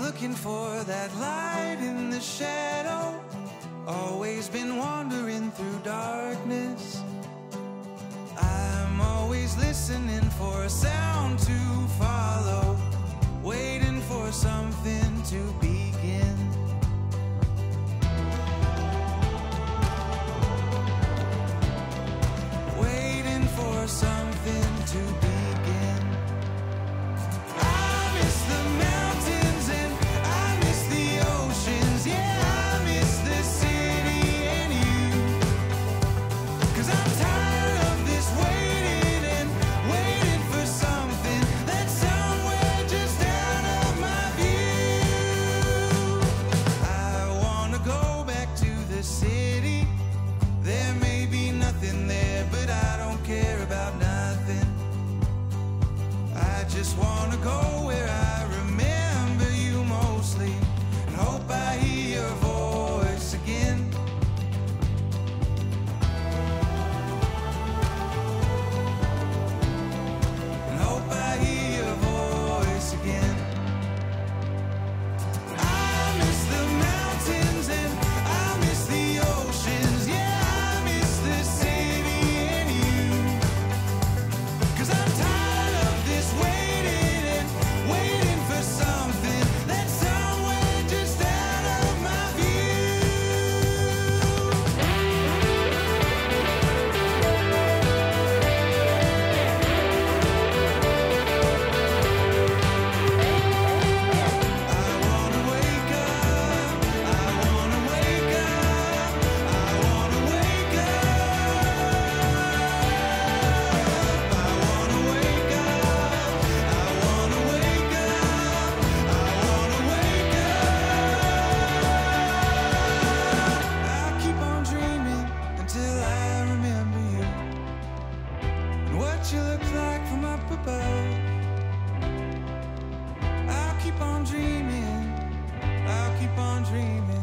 Looking for that light in the shadow. Always been wandering through darkness. I'm always listening for a sound to follow. Waiting for something to begin. dreaming.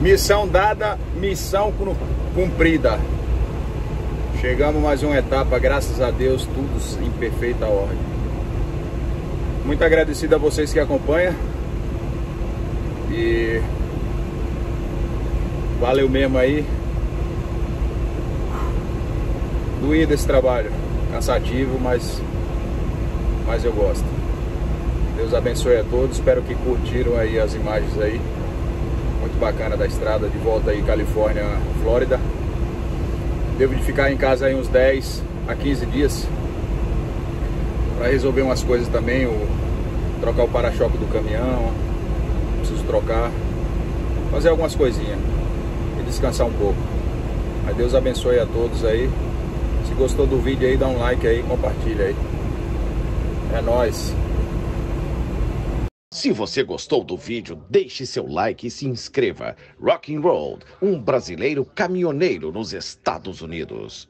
Missão dada, missão cumprida. Chegamos mais uma etapa, graças a Deus, tudo em perfeita ordem. Muito agradecido a vocês que acompanham. E valeu mesmo aí. Doído esse trabalho, cansativo, mas, mas eu gosto. Deus abençoe a todos, espero que curtiram aí as imagens aí. Bacana da estrada de volta aí Califórnia, Flórida. Devo de ficar em casa aí uns 10 a 15 dias para resolver umas coisas também, o, trocar o para-choque do caminhão, preciso trocar, fazer algumas coisinhas e descansar um pouco. Mas Deus abençoe a todos aí. Se gostou do vídeo aí, dá um like aí, compartilha aí. É nóis. Se você gostou do vídeo, deixe seu like e se inscreva. Rock and Roll, um brasileiro caminhoneiro nos Estados Unidos.